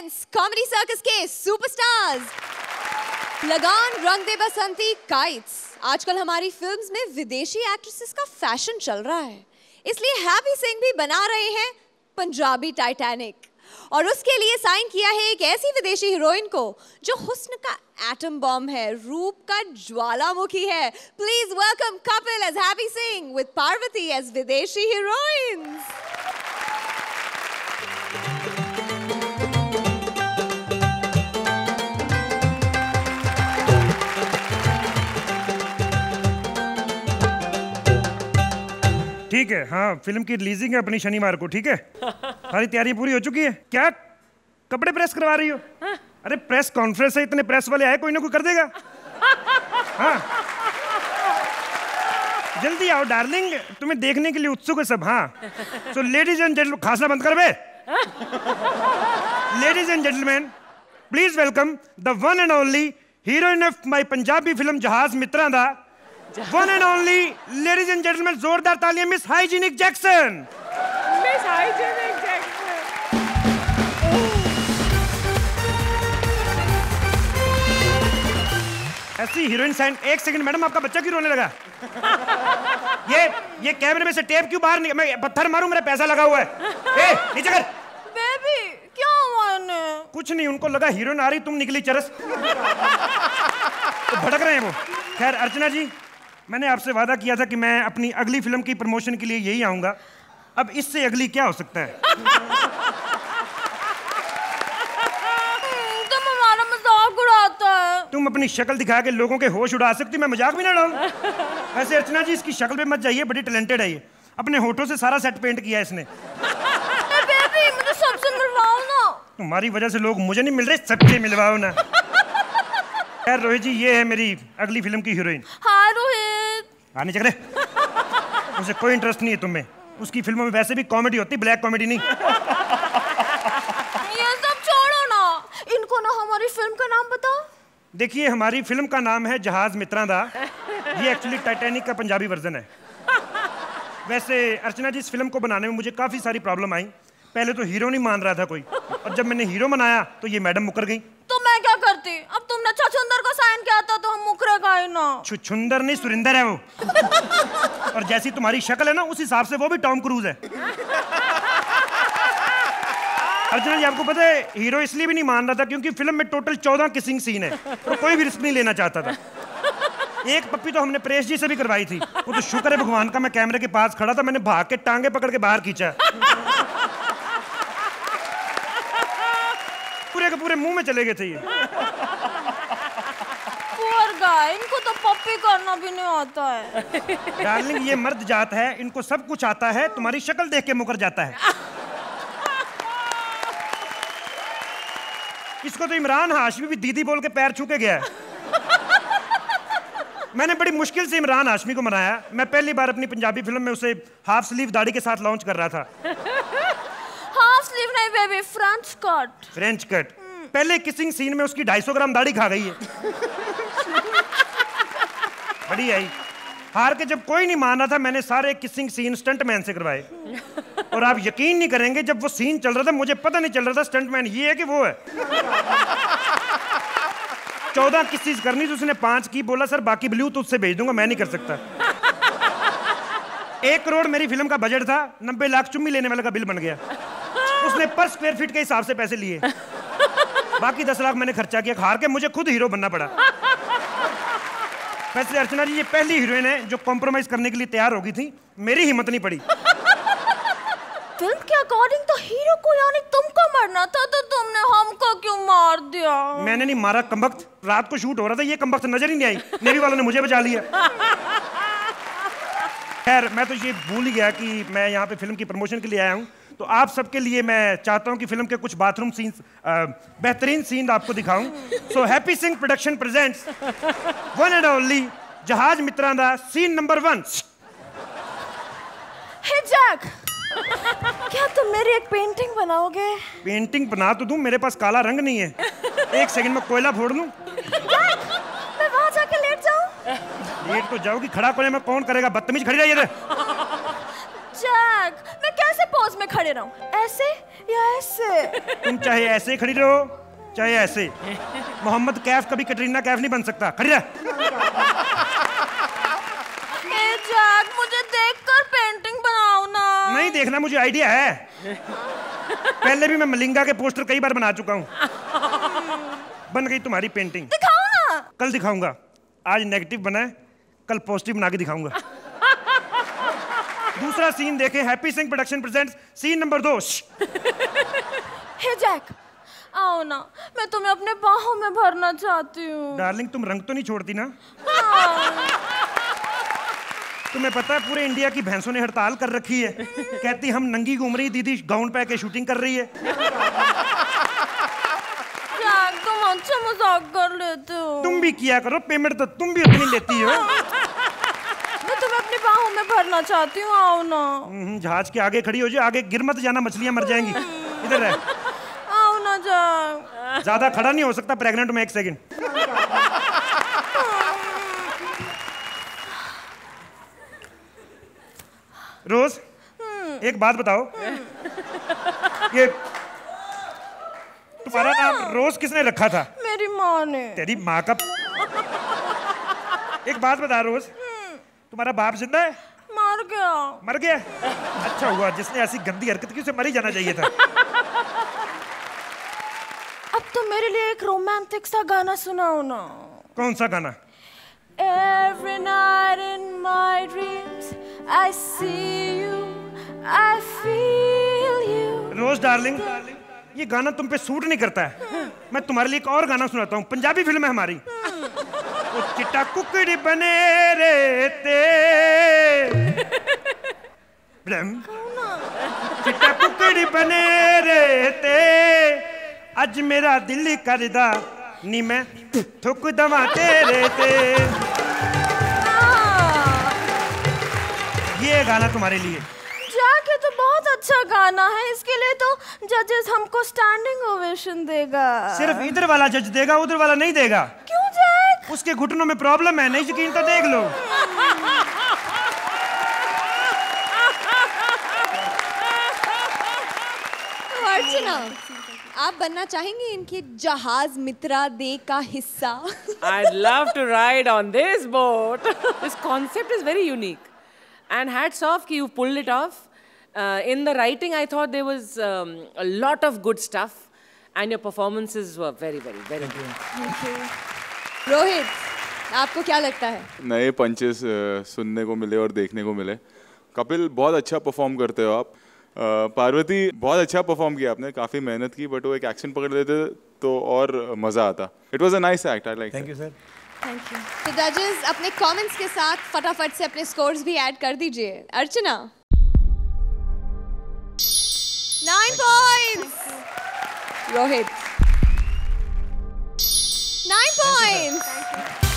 Presents comedy circus के superstars Lagaan Rang दे बसंती kites आजकल हमारी फिल्म्स में विदेशी एक्ट्रेसेस का फ़ैशन चल रहा है। इसलिए हैप्पी सिंह भी बना रहे हैं पंजाबी टाइटैनिक और उसके लिए साइन किया है एक ऐसी विदेशी हीरोइन को, जो हुस्न का एटम बॉम्ब है, रूप का ज्वालामुखी है। Please welcome Kapil as Happy Singh with Parvati as विदेशी हीरोइंस ठीक है हाँ फ़िल्म की रिलीजिंग है अपनी शनिवार को ठीक है? सारी तैयारी पूरी हो चुकी है? क्या? कपड़े प्रेस करवा रही हो? अरे प्रेस कॉन्फ्रेंस है इतने प्रेस वाले आए कोई ना कोई कर देगा। हाँ। जल्दी आओ डार्लिंग तुम्हें देखने के लिए उत्सुक है सब हाँ। सो लेडीज़ एंड जेंटल खासा बंद कर बे। Ladies and gentleman please welcome the one and only heroine of my Punjabi film Jahaz Mitra Da one and only ladies and gentleman जोरदार तालियाँ miss hygienic Jackson miss hygienic Jackson ऐसी heroine sign एक second madam आपका बच्चा क्यों रोने लगा? ये ये कैमरे में से टेप क्यों बाहर निकल मैं पत्थर मारूं मेरा पैसा लगा हुआ है। ए नीचे कर। बेबी क्या हुआ इन्हें कुछ नहीं उनको लगा हीरोइन आ रही तुम निकली चरस। तो भड़क रहे हैं वो। खैर अर्चना जी मैंने आपसे वादा किया था कि मैं अपनी अगली फ़िल्म की प्रमोशन के लिए यही आऊँगा। अब इससे अगली क्या हो सकता है? तुम हमारा मज़ाक उड़ाता है। तुम अपनी शक्ल दिखा के लोगों के होश उड़ा सकती मैं मज़ाक भी ना उड़ाऊं। वैसे अर्चना जी इसकी शक्ल पे मत जाइए बड़ी टैलेंटेड है ये। अपने होठों से सारा सेट पेंट किया इसने। बेबी मुझे सबसे मिलवाओ ना तुम्हारी वजह से लोग मुझे नहीं मिल रहे सबसे मिलवाओ ना। रोहित जी ये है मेरी अगली फ़िल्म की हीरोइन। रोहित आने चल रहे मुझे कोई इंटरेस्ट नहीं है तुम्हें। उसकी फ़िल्मों में वैसे भी कॉमेडी होती ब्लैक कॉमेडी नहीं। ये सब छोड़ो ना। इनको ना हमारी फ़िल्म का नाम बताओ। देखिए हमारी फ़िल्म का नाम है जहाज़ मित्रा दा। ये एक्चुअली टाइटैनिक का पंजाबी वर्जन है। वैसे अर्चना जी इस फ़िल्म को बनाने में मुझे काफ़ी सारी प्रॉब्लम आई। पहले तो हीरो नहीं मान रहा था कोई। और जब मैंने हीरो बनाया तो ये मैडम मुकर गई। तो मैं क्या करती अब तुमने छछुंदर को साइन किया था तो हम मुकरेगा छुछुंदर नहीं सुरिंदर है वो। और जैसी तुम्हारी शक्ल है ना उस हिसाब से वो भी टॉम क्रूज है। अर्चना जी आपको पता है हीरो इसलिए भी नहीं मान रहा था क्योंकि फ़िल्म में टोटल चौदह किसिंग सीन है और कोई भी रिस्क नहीं लेना चाहता था। एक पप्पी तो हमने प्रेस जी से भी करवाई थी। वो तो शुक्र है भगवान का मैं कैमरे के पास खड़ा था मैंने भाग के टांगे पकड़ के बाहर खींचा। पूरे के पूरे मुँह में चले गए थे ये। गाय इनको तो पप्पी करना भी नहीं आता है। डार्लिंग ये मर्द जात है इनको सब कुछ आता है तुम्हारी शक्ल देख के मुकर जाता है। इसको तो इमरान हाशमी भी दीदी बोल के पैर छू के गया है। मैंने बड़ी मुश्किल से इमरान हाशमी को मनाया। मैं पहली बार अपनी पंजाबी फ़िल्म में उसे हाफ़ स्लीव दाढ़ी के साथ लॉन्च कर रहा था। हाफ़ स्लीव नहीं baby front skirt French cut पहले किसिंग सीन में उसकी 250 ग्राम दाढ़ी खा गई है। बड़ी आई। हार के जब कोई नहीं मान था, मैंने सारे किसिंग सीन स्टंट मैन से करवाए। और आप यकीन नहीं करेंगे, जब वो सीन चल रहा था, मुझे पता नहीं चल रहा था स्टंट मैन ये है कि वो है। चौदह किसीज करनी तो उसने, पाँच की, बोला, सर, बाकी ब्लूटूथ से भेज दूँगा, मैं नहीं कर सकता। एक करोड़ मेरी फ़िल्म का बजट था, नब्बे लाख चुम्मी लेने वाले का बिल बन गया। उसने पर स्क्वायर फीट के हिसाब से पैसे लिए। बाकी दस लाख मैंने खर्चा किया, हार के मुझे खुद हीरो बनना पड़ा। वैसे अर्चना जी ये पहली हीरोइन है जो कॉम्प्रोमाइज करने के लिए तैयार हो गई थी। मेरी हिम्मत नहीं पड़ी। फ़िल्म के अकॉर्डिंग तो हीरो को यानी तुमको मरना था तो तुमने हमको क्यों मार दिया? मैंने नहीं मारा कमबख्त। रात को शूट हो रहा था ये कमबख्त नज़र ही नहीं आई। नेवी वालों ने मुझे बचा लिया। खैर मैं तो ये भूल ही गया कि मैं यहाँ पे फ़िल्म की प्रमोशन के लिए आया हूँ। तो आप सबके लिए मैं चाहता हूँ कि फ़िल्म के कुछ बाथरूम सीन्स बेहतरीन सीन आपको दिखाऊँ। So Happy Singh production presents one and only Jahaz Mitra Da scene number one hey Jack क्या तुम तो मेरी एक पेंटिंग बनाओगे? पेंटिंग बना तो दूँ मेरे पास काला रंग नहीं है। एक सेकंड में कोयला फोड़ लूँ। मैं वहाँ जाके लेट जाऊँ? लेट तो जाओगी खड़ा कोने में कौन करेगा? बदतमीज खड़ी रही जैक मैं खड़े रहूँ। ऐसे या ऐसे? तुम चाहे ऐसे खड़ी रहो चाहे ऐसे। मोहम्मद कैफ कभी कटरीना कैफ नहीं बन सकता। खड़ी रह। ए जैक मुझे देखकर पेंटिंग बनाओ ना। नहीं देखना मुझे आइडिया है। पहले भी मैं मलिंगा के पोस्टर कई बार बना चुका हूँ। बन गई तुम्हारी पेंटिंग दिखाओ ना। कल दिखाऊँगा। आज नेगेटिव बना है कल पॉजिटिव बना के दिखाऊँगा। दूसरा सीन देखें Happy Singh production presents scene number दो हे जैक आओ ना मैं तुम्हें अपने बाहों में भरना चाहती हूँ। डार्लिंग तुम रंग तो नहीं छोड़ती ना? तुम्हें पता है पूरे इंडिया की भैंसों ने हड़ताल कर रखी है? कहती हम नंगी घूम रही दीदी गाउन पहन के शूटिंग कर रही है। तुम अच्छा मज़ाक कर लेते हो। तुम भी किया करो पेमेंट तो तुम भी उतनी लेती हो। भरना चाहती हूँ आओ ना। हम्म, जहाज़ के आगे खड़ी हो जाए आगे गिर मत जाना मछलियाँ मर जाएँगी। इधर है आओ ना जैक ज़्यादा खड़ा नहीं हो सकता प्रेग्नेंट में एक सेकंड। रोज एक बात बताओ। ये तुम्हारा नाम रोज किसने रखा था? मेरी माँ ने। तेरी माँ का एक बात बता रोज। तुम्हारा बाप ज़िंदा है? गया। मर गया। अच्छा हुआ जिसने ऐसी गंदी हरकत की उसे मर ही जाना चाहिए था। अब तो मेरे लिए एक रोमांटिक सा गाना सुनाओ ना। कौन सा गाना? Every night in my dreams I see you I feel you. Rose darling ये गाना तुम पे सूट नहीं करता है। मैं तुम्हारे लिए एक और गाना सुनाता हूँ। पंजाबी फ़िल्म है हमारी। वो चिट्टा कुकड़ी बने ब्रह्म। चिट्टा कुकड़ी बने रेते अज मेरा दिल करदा नी मैं थुक दवा तेरे ते ये गाना तुम्हारे लिए। जैक तो बहुत अच्छा गाना है इसके लिए तो जजेस हमको स्टैंडिंग ओवेशन देगा। सिर्फ़ इधर वाला जज देगा उधर वाला नहीं देगा। क्यों? उसके घुटनों में प्रॉब्लम है नहीं यकीन तो देख लो। आप बनना चाहेंगे इनके जहाज़ मित्रा दे का हिस्सा? I love to ride on this boat this concept is very unique and hats off कि you pull it off in the writing I thought there was lot of good stuff and your performances were very very very good thank you Rohit आपको क्या लगता है? नए punches सुनने को मिले और देखने को मिले। कपिल बहुत अच्छा परफॉर्म करते हो आप। पार्वती बहुत अच्छा परफॉर्म किया आपने काफ़ी मेहनत की बट वो एक एक्शन पकड़ लेते तो और मज़ा आता। It was a nice act I like thank you sir thank you तो जजेस अपने कमेंट्स के साथ फटाफट से अपने स्कोर्स भी ऐड कर दीजिए। Archana. Nine points Rohit. Nine points